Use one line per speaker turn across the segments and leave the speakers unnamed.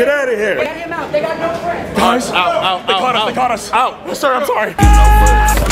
Get out of here.
Get him out. They got no friends.
Guys,
Out, out,
they
out,
caught us.
out.
They caught us.
Out.
Sir, I'm sorry.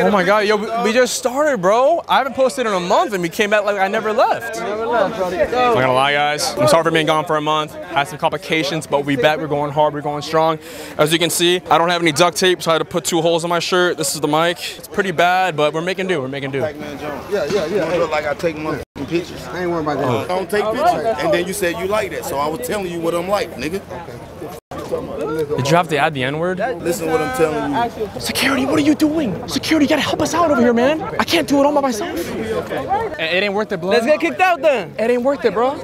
Oh my god, yo, we, we just started, bro. I haven't posted in a month and we came back like I never left. I'm not gonna lie, guys. I'm sorry for being gone for a month. Had some complications, but we back. We're going hard. We're going strong. As you can see, I don't have any duct tape, so I had to put two holes in my shirt. This is the mic. It's pretty bad, but we're making do. We're making do.
Man, Jones. Yeah, yeah, yeah. look like I take motherfucking pictures.
I ain't worried about that.
I don't take pictures. And then you said you like that, so I was telling you what I'm like, nigga.
Did you have to add the N word?
Listen to what I'm telling you.
Security, what are you doing? Security, you gotta help us out over here, man. I can't do it all by myself. It, it ain't worth it, bro.
Let's get kicked out then.
It ain't worth it, bro.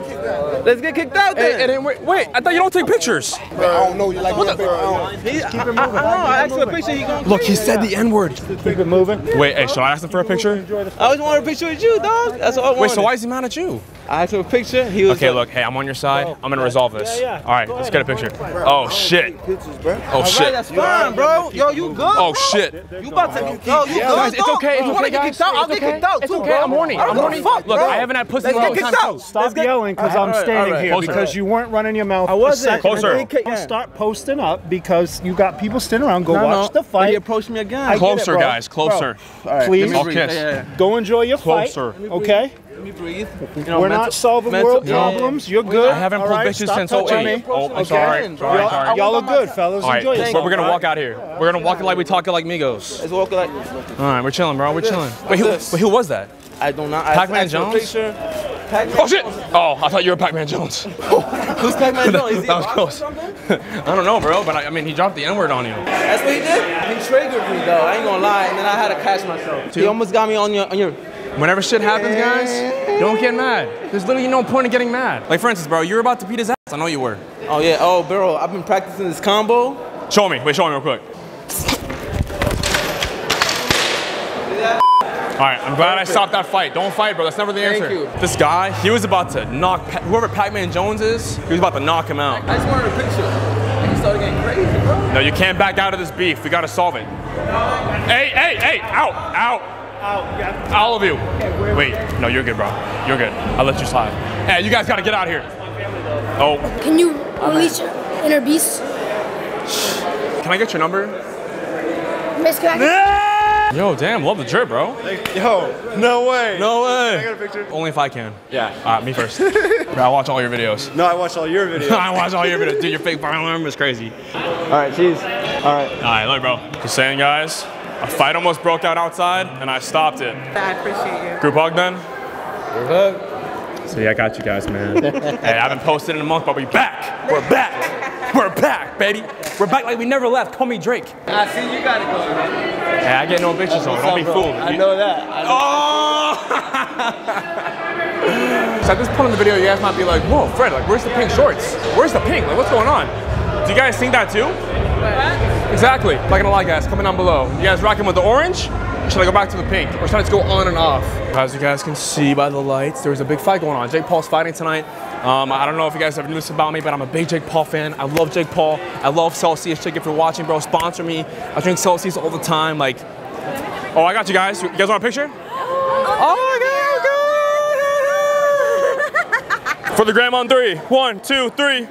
Let's get kicked out
It,
then.
it ain't worth. Wait, I thought you don't take pictures.
I don't know you like what the
He, I, I, I, don't know, I asked for a picture. He gonna.
Look, he said the N word.
Keep it moving.
Wait, hey, should I ask him for a picture?
I always wanted a picture with you, dog. That's all I wanted.
Wait, so why is he mad at you?
I asked for a picture. He was
Okay,
like,
look, hey, I'm on your side. I'm gonna resolve this.
Yeah, yeah.
All right,
Go
let's
ahead,
get a
I'm
picture.
going
Oh shit.
Pictures, bro.
Oh
Right,
shit.
that's fine, bro. Yo, you good?
Oh shit.
You about to? Yo, you good?
Guys, it's okay. It's
You wanna
okay,
get
guys.
kicked out? I'll
It's
get kicked
okay.
out
It's okay. I'm horny. I'm
give a
horny.
fuck,
Look. I haven't had pussy in a
get
long time.
Stop yelling because
All
I'm standing
all right.
here
Closer.
because you weren't running your mouth.
I wasn't.
A second
Closer.
ago. Don't start posting up because you got people standing around. Go
No,
watch
no.
the fight.
He approached me again.
I get it,
Closer,
bro.
guys. Closer.
Please,
I'll kiss.
Yeah, yeah.
go enjoy your
Closer.
fight. Okay,
Let me breathe. You know,
we're
mental-
not solving
mental-
world
yeah, yeah, yeah.
problems. You're good.
I haven't
all
pulled
right?
bitches
Stop
since 08. Oh, I'm
Okay.
sorry.
Y'all-
Sorry,
Y'all,
sorry.
y'all are good, fellas.
All right,
Enjoy yourself.
we're, we're gonna walk out here. We're gonna walk it like we talk it like Migos.
Let's walk like.
All right, we're chilling, bro. We're chilling. Wait, who,
this?
wait, who was that?
I do not. I
Pac-Man
asked for a
Jones?
Picture. Pac-Man
Oh shit! Oh, I thought you were Pac-Man Jones.
Who's Pac-Man Jones? Is he
that was close. I don't know, bro, but I, I mean, he dropped the N-word on you.
That's what he did. He triggered me though. I ain't gonna lie, and then I had to catch myself. He almost got me on your on your.
Whenever shit happens, guys, don't get mad. There's literally no point in getting mad. Like, for instance, bro, you were about to beat his ass. I know you were.
Oh yeah. Oh, bro, I've been practicing this combo.
Show me. Wait, show me real quick. All right, I'm glad I stopped that fight. Don't fight, bro. That's never the
Thank
answer.
you.
This guy, he was about to knock Pa- whoever Pac-Man Jones is. He was about to knock him out.
I just wanted a picture. And he started getting crazy, bro.
No, you can't back out of this beef. We gotta solve it. Hey, hey, hey! Out, out,
Out. Yeah.
all of you. Wait, no, you're good, bro. You're good. I'll let you slide. Hey, you guys gotta get out of here. Oh,
Can you release your inner beast?
can I get your number?
Miss, can I
Yo, damn, love the drip, bro.
Yo, no way.
No way.
I got a picture.
Only if I can.
Yeah.
All right, me first. Bro, I watch all your videos.
No, I watch all your videos.
I watch all your videos. Dude, your fake fire alarm is crazy.
All right, cheese. All right.
All right, look, bro. Just saying, guys. A fight almost broke out outside, and I stopped it.
I appreciate you.
Group hug, then. Group hug. See, I got you guys, man. hey, I haven't posted in a month, but we back. We're back. We're back, baby. We're back like we never left. Call me Drake.
I see you got it going.
Hey, I get no bitches on. Don't be fooled.
I know that. I know.
Oh! so at this point in the video, you guys might be like, "Whoa, Fred! Like, where's the pink shorts? Where's the pink? Like, what's going on?" Do you guys think that too? Exactly. Not gonna lie, guys. Comment down below. You guys rocking with the orange? Or should I go back to the pink? Or should I just go on and off? As you guys can see by the lights, there's a big fight going on. Jake Paul's fighting tonight. Um, I don't know if you guys ever knew this about me, but I'm a big Jake Paul fan. I love Jake Paul. I love Celsius. Jake, if you're watching, bro, sponsor me. I drink Celsius all the time. Like, oh, I got you guys. You guys want a picture? Oh, okay, For the gram on three. One, two, three.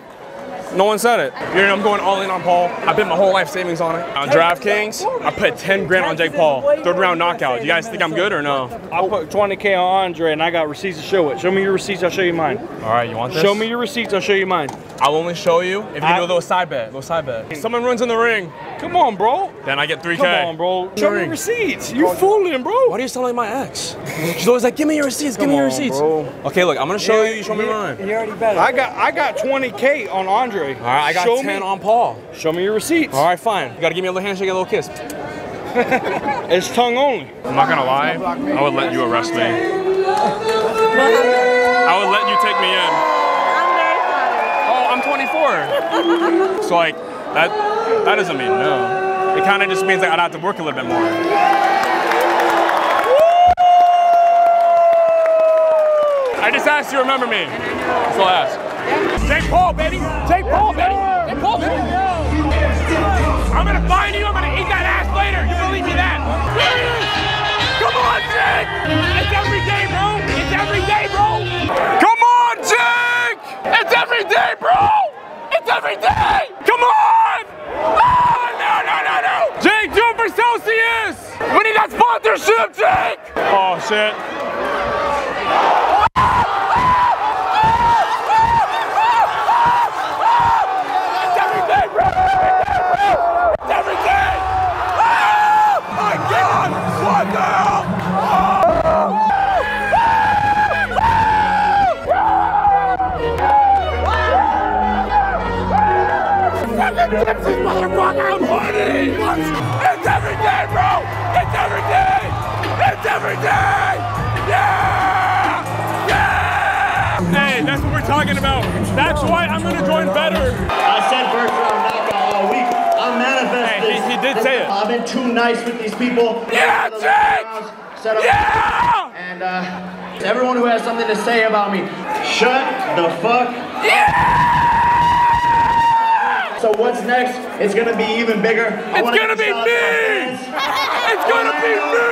No one said it. You know, I'm going all in on Paul. I bet my whole life savings on it. On DraftKings, I put 10 grand on Jake Paul. Third round knockout. You guys think I'm good or no?
I put 20k on Andre and I got receipts to show it. Show me your receipts, I'll show you mine.
All right, you want this?
Show me your receipts, I'll show you mine.
I'll only show you if you
I-
do a little side bet. Little side bet. If someone runs in the ring,
Come on, bro.
then I get 3K.
Come on, bro. Show me
ring.
receipts. You're fooling, bro.
Why do you sound like my ex? She's always like, give me your receipts, give me your
on,
receipts.
bro.
Okay, look, I'm gonna show you, you show me mine.
You already bet. I got I got 20k on Andre.
All right, I got
show
10
me,
on Paul.
Show me your receipts.
All right, fine. You gotta give me a little handshake, a little kiss.
It's tongue only.
I'm not gonna lie, I would let you arrest me. I would let you take me in. 44. so like, that, that doesn't mean no. It kind of just means that I'd have to work a little bit more. I just asked you to remember me. That's all I ask. Jake Paul, baby. Jake Paul, baby. Jake Paul, baby. I'm gonna find you. I'm gonna eat that ass later. You believe me that? Come on, Jake. It's every day, bro. It's every day, bro. Come on, Jake. It's every day, bro everything! Come on! Oh, no, no, no, no! Jake, do it for Celsius! We need that sponsorship, Jake! Oh, shit. Horny! It's everything, bro! It's everything! It's everything! Yeah! Yeah! Hey, that's what we're talking about. That's why I'm gonna join better.
I said first round knockout all week. I'm manifesting.
Hey, he- he did say it.
I've been too nice with these people.
Yeah, Jake!
Set up.
Yeah!
And uh, everyone who has something to say about me, shut the fuck. So what's next? It's gonna be even bigger.
It's
wanna
gonna be
a shout out to my
me! It's gonna be me!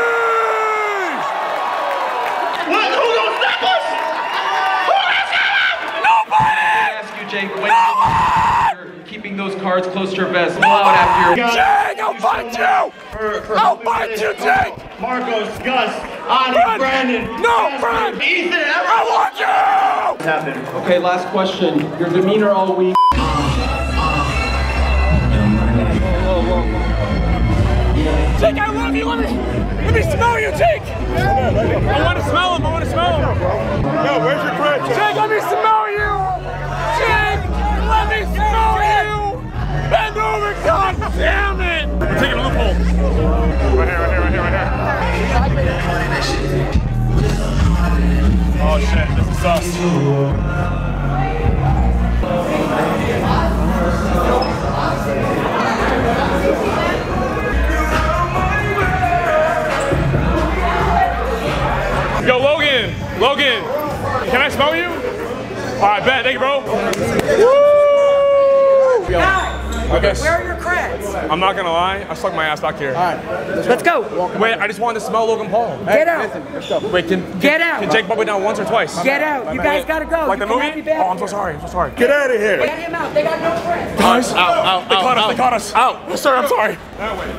What? Who gonna stop us?
Nobody!
ask you, Jake, when you're keeping those cards close to your vest, pull out after your.
Jake, I'll fight you!
For, for
I'll
helping
fight you. Jake!
Marcos, Gus, Ani,
Brandon!
Brandon.
No, Brandon!
Ethan,
I
everyone.
want you!
happened.
Okay, last question. Your demeanor all week.
Jake, I love you. Let me, let me smell you, Jake. I want to smell him. I want to smell him. Yo, where's your crutch? Jake, let me smell you. Jake, let me smell you. Bend over, God damn it. We're taking a loophole. Right here, right here, right here, right here. Oh shit, this is us. Yo, Logan, Logan, can I smell you? All right, bet, thank you, bro. Woo! I guess.
Where are your creds?
I'm not gonna lie, I stuck my ass back here.
All right, Let's go.
Wait, I just wanted to smell Logan Paul.
Get out.
Wait, can
Get out.
Can Jake bump it down once or twice?
Get out. You guys gotta go.
Like
you
the movie?
be
Oh, I'm so sorry. I'm so sorry.
Get out of here.
Get him out. They got no friends.
Guys, out, out, they caught us. They caught us. Out. Yes, sir. I'm sorry.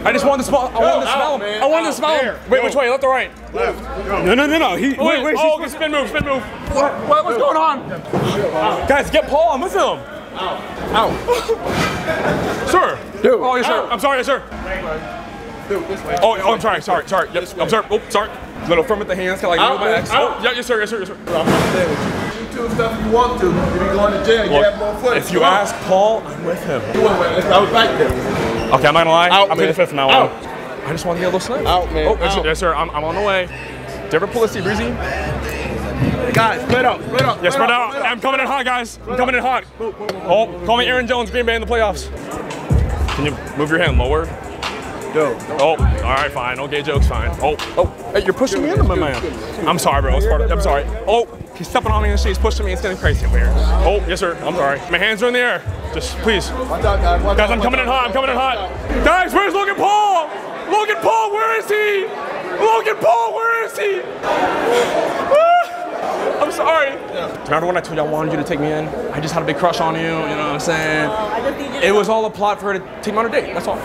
I just wanted to smell. I wanted to smell him. I wanted to smell him. Wait, which way? Left or right? Left.
No, no, no, no. He,
Oh, wait, oh, okay, spin move, spin move. What? what? What's going on? Guys, get Paul. I'm with him. Out. Out. sir. Dude. Oh, yes, sir. I'm sorry, yes, sir. Oh, oh, I'm sorry, sorry, sorry. Yep, I'm sorry. Oh, sorry. Little firm with the hands, kind of like move my ex. Oh, yeah, yes, sir, yes, sir, yes, sir.
You do stuff you want to. You be going to jail. You have more footage.
if you ask Paul, I'm with him.
I was back there.
Okay, I'm not gonna lie.
Out,
I'm taking the fifth now
Out.
I just want to get a little snip.
Out, man.
Oh, yes, sir,
Out.
yes, sir. I'm, I'm on the way. Do you ever pull a Steve Breezy?
Guys, split up, split up.
Yeah, spread out. I'm coming in hot, guys. I'm coming in hot. Oh, call me Aaron Jones, Green Bay in the playoffs. Can you move your hand lower?
Yo.
Oh, all right, fine. Okay, joke's fine. Oh, oh, hey, you're pushing me into my man. I'm sorry, bro. It's part of, I'm sorry. Oh, he's stepping on me and she's pushing me. It's getting crazy over here. Oh, yes, sir. I'm sorry. My hands are in the air. Just please.
Watch out, guys. Watch
Guys, I'm coming in hot. I'm coming in hot. Guys, where's Logan Paul? Logan Paul, where is he? Logan Paul, where is he? I'm sorry. Remember when I told you I wanted you to take me in? I just had a big crush on you, you know what I'm saying? It was all a plot for her to take me on a date, that's all.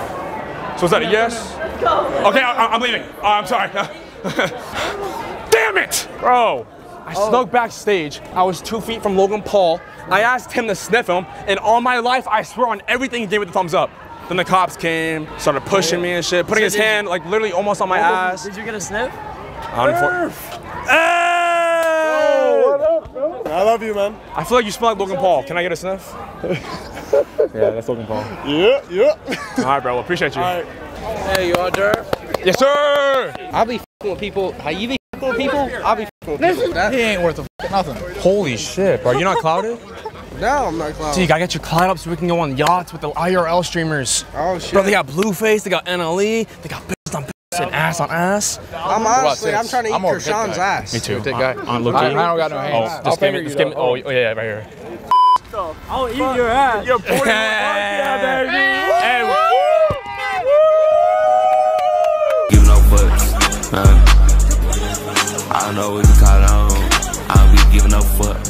So is that a yes? Okay, I, am leaving. Oh, I'm sorry. Damn it! Bro, I snuck backstage. I was two feet from Logan Paul. I asked him to sniff him, and all my life, I swear on everything, he gave it the thumbs up. Then the cops came, started pushing me and shit, putting his hand like literally almost on my ass.
Did you get a sniff?
Unfor-!
I love you, man.
I feel like you smell like Logan Paul. Can I get a sniff? yeah, that's Logan Paul.
Yeah, yeah.
All right, bro. Well, Appreciate you.
Hey, you all dirt?
Yes, sir.
I'll be fing with people. How you be fing with people? I'll be fing with people. That,
He ain't worth a f- nothing.
Holy shit, bro. You're not clouded?
no, I'm not clown.
Dude, you gotta get your cloud up so we can go on yachts with the IRL streamers.
Oh shit.
Bro, they got Blueface, they got NLE, they got bitch and ass on ass.
I'm honestly, I'm trying to eat
I'm more of a
Kershawn's
thick guy.
ass.
Me too.
Thick guy.
On, on
I, I don't got no hands.
Oh, just give me, just give me. Oh, oh, yeah, yeah, right here.
I'll eat your ass. Yo, boy,
yeah, baby. Hey, woo!
give no fucks. I don't know what you call it